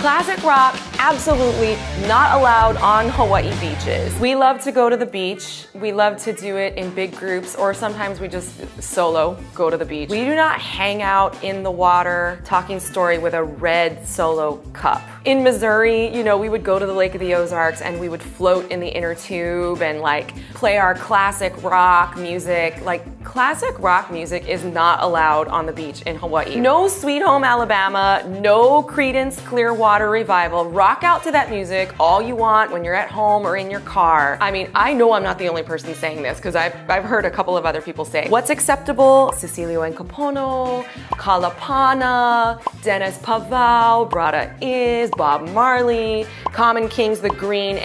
Classic rock, absolutely not allowed on Hawaii beaches. We love to go to the beach. We love to do it in big groups or sometimes we just solo go to the beach. We do not hang out in the water talking story with a red solo cup. In Missouri, you know, we would go to the Lake of the Ozarks and we would float in the inner tube and like play our classic rock music. Like classic rock music is not allowed on the beach in Hawaii. No Sweet Home Alabama, no Creedence Clearwater Revival. Rock out to that music all you want when you're at home or in your car. I mean, I know I'm not the only person saying this because I've, I've heard a couple of other people say, what's acceptable? Cecilio and Kapono, Kalapana, Dennis Pavao, Bruddah Iz, Bob Marley, Common Kings, The Green,